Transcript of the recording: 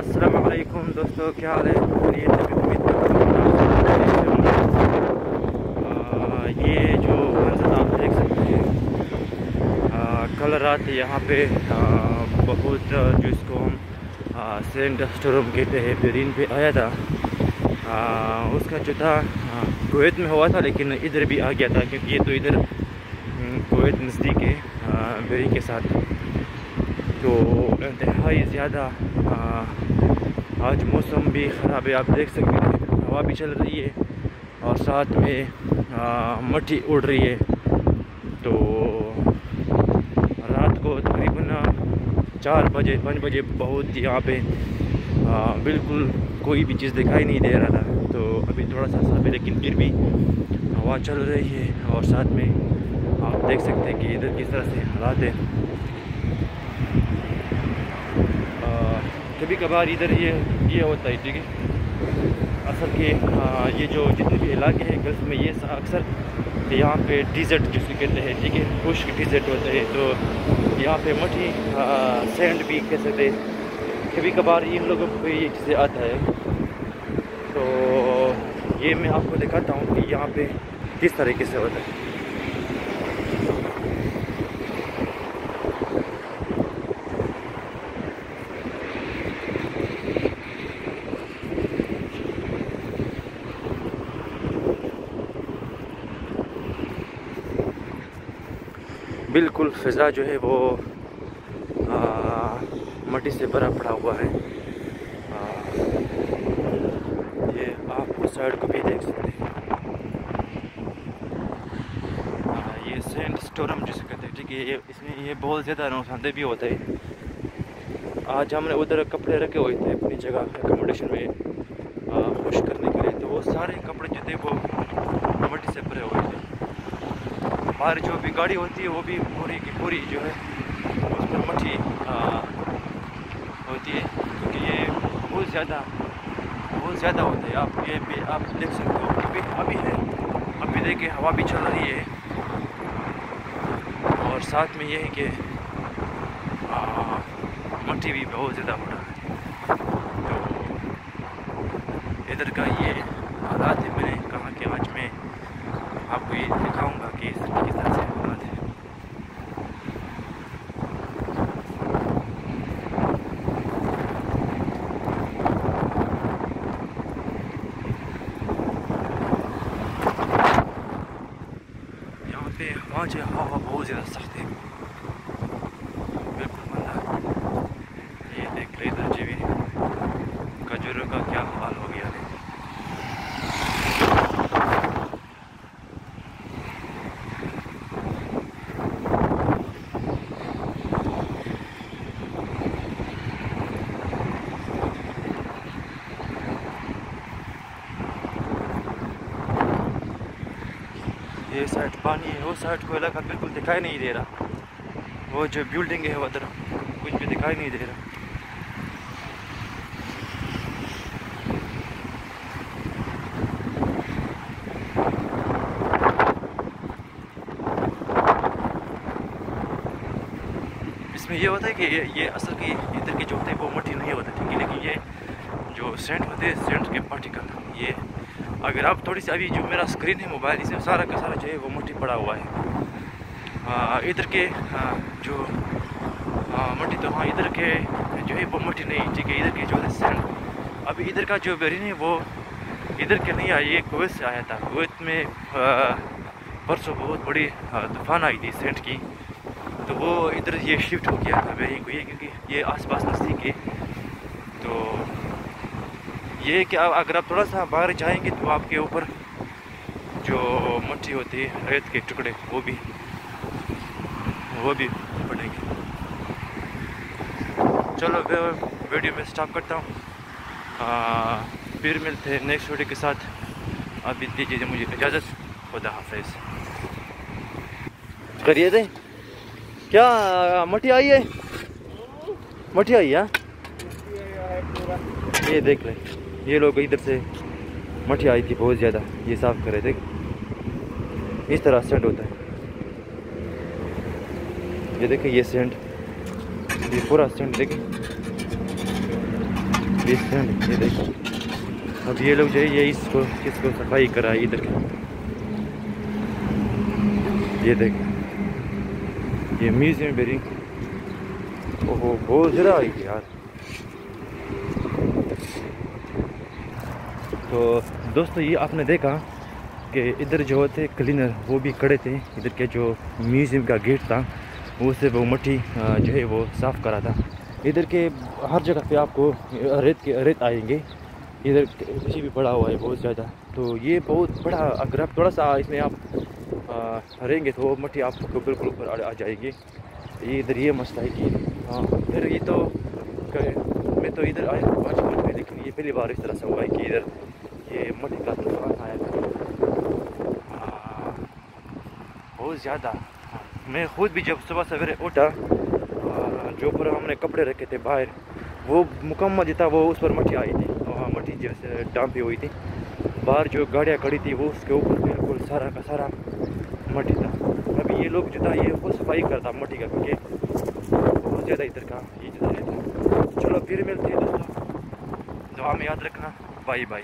असलकुम दोस्तों क्या हाल है? ये ये जो मंजर आप देख सकते हैं कल रात यहाँ पे आ, बहुत इसको हम सेंट स्टोरूम कहते हैं बेरीन पे आया था। आ, उसका जो था कुवैत में हुआ था लेकिन इधर भी आ गया था क्योंकि ये तो इधर कुवैत नज़दीक है बेरी के साथ। तो इंतहाई ज़्यादा आज मौसम भी ख़राब है, आप देख सकते हैं, हवा भी चल रही है और साथ में मट्टी उड़ रही है। तो रात को तकरीबन चार बजे, पाँच बजे बहुत यहाँ पे बिल्कुल कोई भी चीज़ दिखाई नहीं दे रहा था। तो अभी थोड़ा सा साफ़ है, लेकिन फिर भी हवा चल रही है और साथ में आप देख सकते हैं कि इधर किस तरह से हालात है। कभी कभार इधर ये ये होता है, ठीक है? असल के ये जो जितने भी इलाके हैं, गल्फ में ये अक्सर यहाँ पे डिज़र्ट जिसे कहते हैं, ठीक है? खुश्क डिज़र्ट होते हैं तो यहाँ पे मठी सैंड भी कह सकते कभी कभार इन लोगों को ये चीज़ें आता है। तो ये मैं आपको दिखाता हूँ कि यहाँ पे किस तरीके से होता है। बिल्कुल फ़िज़ा जो है वो मट्टी से भरा पड़ा हुआ है। आ, ये आप उस साइड को भी देख सकते हैं। ये सेंट स्टोरम जिसे कहते हैं ठीक है ये इसमें ये बहुत ज़्यादा नुकसानदेह भी होता है। आज हमने उधर कपड़े रखे हुए थे अपनी जगह एकोमोडेशन में खुश करने के लिए तो वो सारे कपड़े जो थे वो मट्टी से भरे हुए थे। हमारी जो भी गाड़ी होती है, वो भी पूरी की पूरी जो है, उसमें मट्टी होती है। क्योंकि ये बहुत ज़्यादा बहुत ज़्यादा होता है। आप ये भी, आप देख सकते हो अभी अभी है। अभी देखिए, हवा भी चल रही है। और साथ में ये है कि मट्टी भी बहुत ज़्यादा हो रहा है। तो इधर का ये हालात है मैंने कहा कि आज मैं आपको ये दिखाऊँगा कि किस तरह से हालात है यहाँ पे हवा जो हवा बहुत ज़्यादा सख्त है बिल्कुल मंदा ये देख रहे इधर जी भी खजूरों का क्या हाल हो गया है ये साइड पानी है वो साइड को इलाका बिल्कुल दिखाई नहीं दे रहा। वो जो बिल्डिंग है उधर कुछ भी दिखाई नहीं दे रहा। इसमें ये होता है कि ये, ये असल की इधर के जो होते हैं वो मट्टी नहीं होते ठीक है लेकिन ये जो सेंट होते हैं सेंट के पार्टिकल ये अगर आप थोड़ी सी अभी जो मेरा स्क्रीन है मोबाइल इसमें सारा का सारा जो है वो मट्टी पड़ा हुआ है। इधर के जो मट्टी तो हाँ इधर के जो है वो मट्टी नहीं, ठीक है, इधर के जो है सेंट अभी इधर का जो बेरिन है वो इधर के नहीं आई ये कुवैत से आया था। कुवैत में परसों बहुत बड़ी तूफ़ान आई थी सेंट की। तो वो इधर ये शिफ्ट हो गया था बेरिन को ये, क्योंकि ये आस पास नज़दीक है। तो ये कि अगर आप थोड़ा सा बाहर जाएँगे तो आपके ऊपर जो मट्टी होती है, रेत के टुकड़े, वो भी वो भी पड़ेंगे चलो वीडियो में स्टॉप करता हूँ। फिर मिलते हैं नेक्स्ट वीडियो के साथ। अभी दीजिए मुझे इजाज़त। खुदा हाफिज। करिए थे क्या, मट्टी आई है? मट्टी आई है? ये देख ले। ये लोग इधर से मठी आई थी बहुत ज़्यादा ये साफ़ कर रहे थे। इस तरह सेंट होता है। ये देखिए ये सेंट ये पूरा सेंट देखिए ये स्टैंड ये देखो। अब ये लोग जो है, ये इसको किसको सफ़ाई करा इधर के। ये देखो, ये म्यूज़ियम बेरी ओहो, बहुत ज़रा आई थी यार। तो दोस्तों, ये आपने देखा कि इधर जो थे क्लीनर वो भी खड़े थे। इधर के जो म्यूज़ियम का गेट था, वो से वो मट्टी जो है वो साफ़ करा था। इधर के हर जगह पे आपको रेत के, रेत आएँगे। इधर किसी भी पड़ा हुआ है बहुत ज़्यादा। तो ये बहुत बड़ा अगर आप थोड़ा सा इसमें आप रहेंगे तो वो मट्टी आपको बिल्कुल ऊपर आ जाएगी। ये इधर ये मसला है कि हाँ फिर ये तो मैं तो इधर आया पाँच मिनट में, लेकिन ये पहली बार इस तरह से हुआ है कि इधर ये मट्टी का तूफ़ान आया था बहुत ज़्यादा मैं खुद भी जब सुबह सवेरे उठा जो पर हमने कपड़े रखे थे बाहर वो मुकम्मल जितना वो उस पर मटी आई थी। वहाँ मट्टी जैसे डांपी हुई थी। बाहर जो गाड़ियाँ खड़ी थी, वो उसके ऊपर बिल्कुल सारा का सारा मटी था। अभी ये लोग जो था ये वो सफ़ाई करता मटी का, क्योंकि बहुत ज़्यादा इधर का, ये जो रहता चलो, फिर मिलते हैं दोस्तों। दुआ में याद रखना बाई बाई